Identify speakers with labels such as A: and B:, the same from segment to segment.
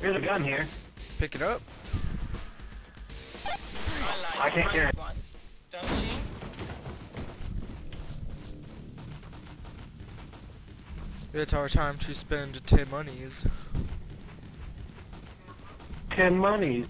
A: There's a gun here.
B: Pick it up.
C: I,
A: I can't hear it.
C: Ones, don't you?
B: It's our time to spend 10 monies.
A: Ten monies.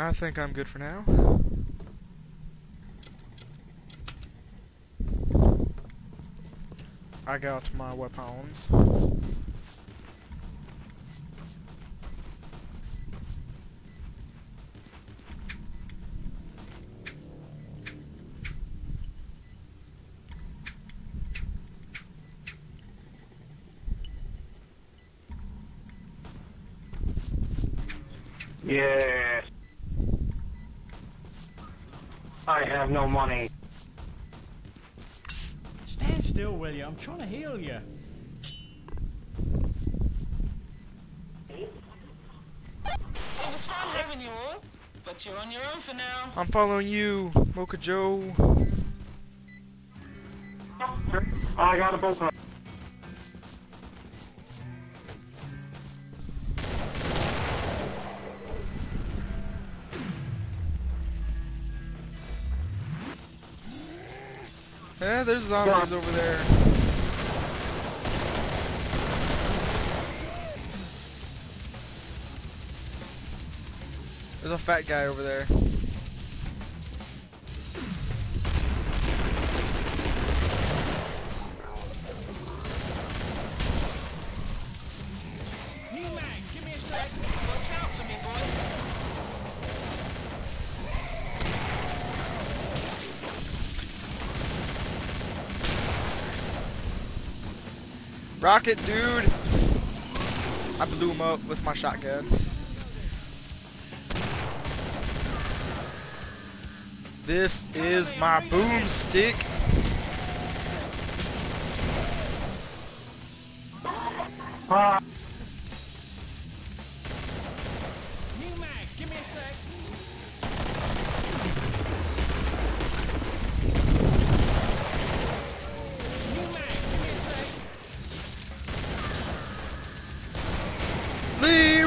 B: I think I'm good for now. I got my weapons.
A: Yes. I have no money.
D: Stand still, will you? I'm trying to heal you.
C: It was fun having you all, but you're on your own for now.
B: I'm following you, Mocha Joe.
A: I got a bolt.
B: Yeah, there's zombies over there. There's a fat guy over there. Rocket, dude! I blew him up with my shotgun. This is my boomstick.
A: Ah,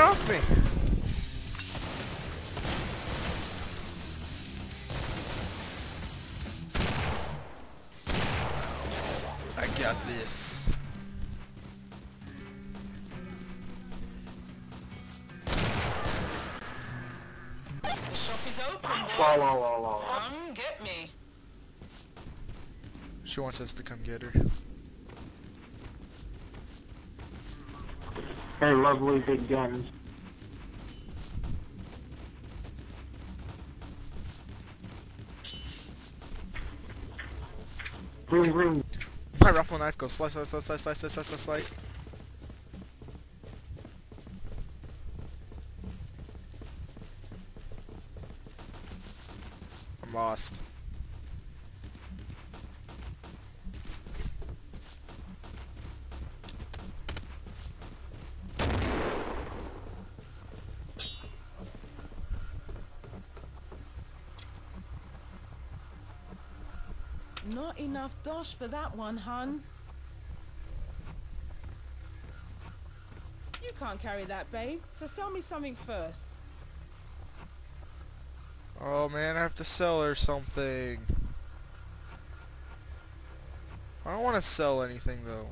B: off me. I got this.
C: The shop is open, boys.
A: whoa, whoa, whoa, whoa.
C: Come get me.
B: She wants us to come get her.
A: They're lovely big guns. Ring, ring.
B: My ruffle knife goes slice, slice, slice, slice, slice, slice, slice, slice. I'm lost.
E: Not enough dosh for that one, hun. You can't carry that, babe. So sell me something first.
B: Oh man, I have to sell her something. I don't want to sell anything though.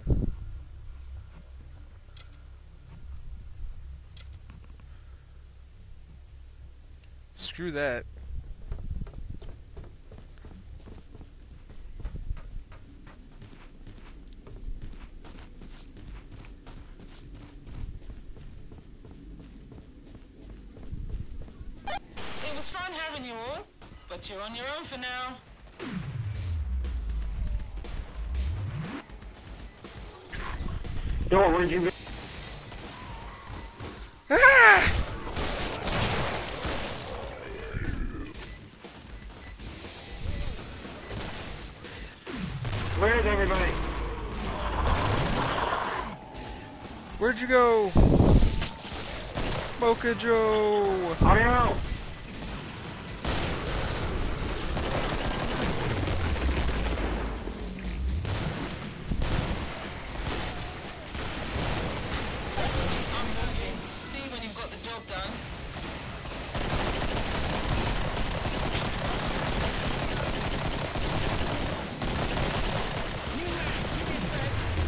B: Screw that.
C: It was fun having you all, but you're on your own for now.
A: Yo, where'd you go?
B: Ah!
A: Where's everybody?
B: Where'd you go? Mocha Joe!
A: I don't know.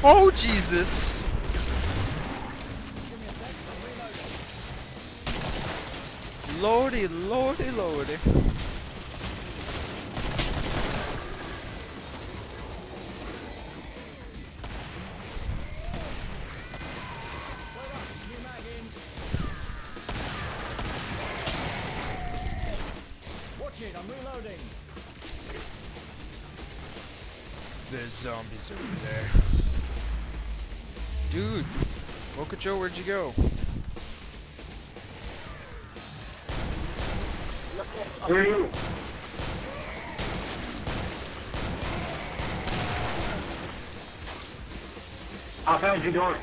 B: Oh Jesus! Lordy, lordy, lordy.
D: I'm reloading.
B: There's zombies over there. Dude! Joe, where'd you go?
A: Where are you? How fast you going?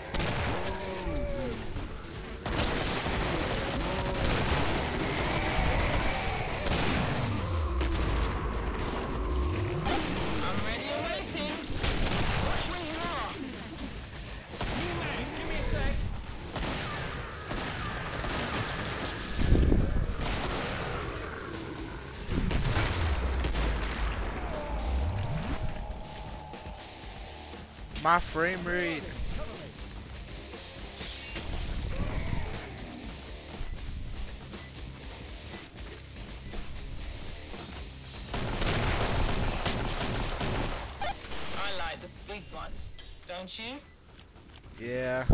B: My frame rate.
C: I like the big ones, don't you?
B: Yeah.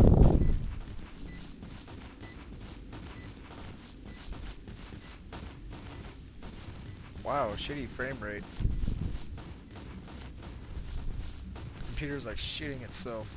B: Wow, shitty frame rate. Computer's like shitting itself.